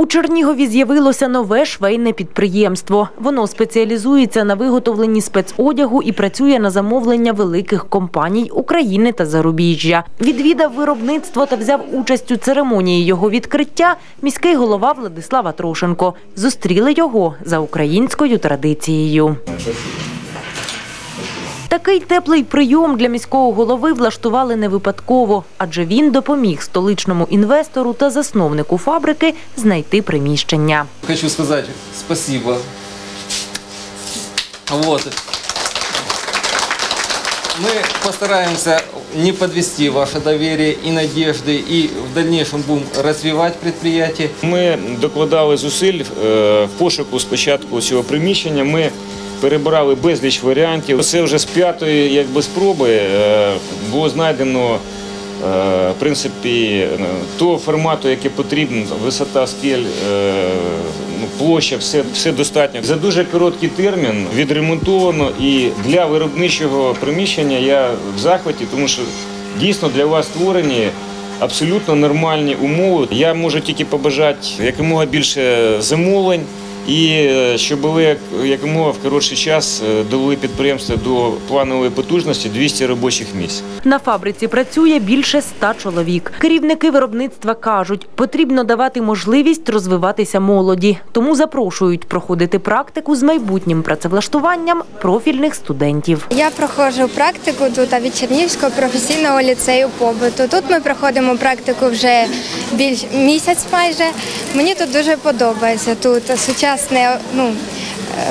У Чернігові з'явилося нове швейне підприємство. Воно спеціалізується на виготовленні спецодягу і працює на замовлення великих компаній України та зарубіжжя. Відвідав виробництво та взяв участь у церемонії його відкриття міський голова Владислава Трошенко. Зустріли його за українською традицією. Такий теплий прийом для міського голови влаштували не випадково, адже він допоміг столичному інвестору та засновнику фабрики знайти приміщення. Хочу сказать спасибо. Вот. Мы постараемся не подвести ваше доверие и надежды, и в дальнейшем будем развивать предприятие. Ми докладали зусиль е, в пошуку спочатку цього приміщення. Ми перебрали безліч варіантів. Це вже з п'ятої якби, спроби е, було знайдено е, в принципі, е, того формату, який потрібен, висота скель, ну, площа, все, все достатньо. За дуже короткий термін відремонтовано і для виробничого приміщення я в захваті, тому що дійсно для вас створені абсолютно нормальні умови. Я можу тільки побажати якомога більше замовлень. І е, щоб ви як- якомога в коротший час е, довели підприємство до планової потужності 200 робочих місць. На фабриці працює більше ста чоловік. Керівники виробництва кажуть, потрібно давати можливість розвиватися молоді, тому запрошують проходити практику з майбутнім працевлаштуванням профільних студентів. Я проходжу практику тут від Чернівського професійного ліцею побуту. Тут ми проходимо практику вже більш місяць майже. Мені тут дуже подобається. Тут сучасне ну,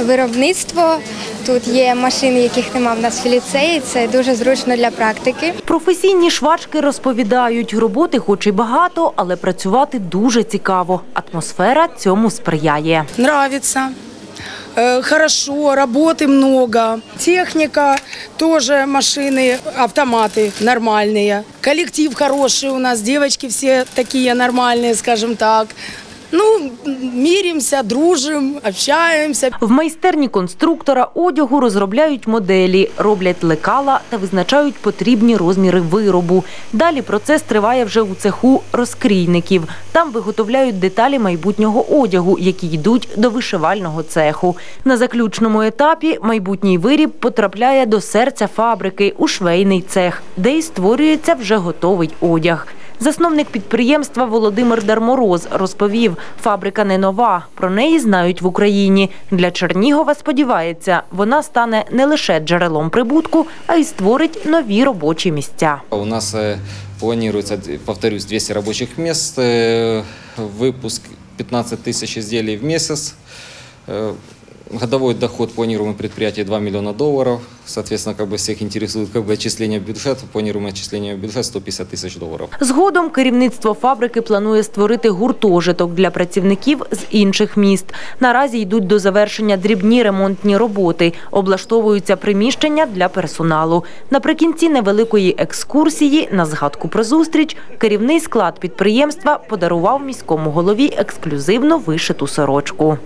е, виробництво, тут є машини, яких нема в нас в ліцеї. Це дуже зручно для практики. Професійні швачки розповідають, роботи хоч і багато, але працювати дуже цікаво. Атмосфера цьому сприяє. нравится. Э, Хорошо, работы много. Техника, тоже машины, автоматы нормальные. Коллектив хороший у нас, девочки все такие нормальные, скажем так. Ну, миримся, дружим, общаемся. В майстерні конструктора одягу розробляють моделі, роблять лекала та визначають потрібні розміри виробу. Далі процес триває вже у цеху розкрійників. Там виготовляють деталі майбутнього одягу, які йдуть до вишивального цеху. На заключному етапі майбутній виріб потрапляє до серця фабрики у швейний цех, де й створюється вже готовий одяг. Засновник підприємства Володимир Дармороз розповів, фабрика не нова, про неї знають в Україні. Для Чернігова сподівається, вона стане не лише джерелом прибутку, а й створить нові робочі місця. У нас э, планируется, повторюсь, 200 рабочих мест, э, выпуск 15 тысяч изделий в месяц. Э, Годовой доход планируемый предприятия 2 миллиона долларов. Соответственно, как бы всех интересует как бы отчисление в бюджет. Планируем отчисление в бюджет 150 тысяч долларов. Згодом керівництво фабрики планує створити гуртожиток для працівників з інших міст. Наразі йдуть до завершення дрібні ремонтні роботи, облаштовуються приміщення для персоналу. Наприкінці невеликої екскурсії на згадку про зустріч керівний склад підприємства подарував міському голові ексклюзивно вишиту сорочку.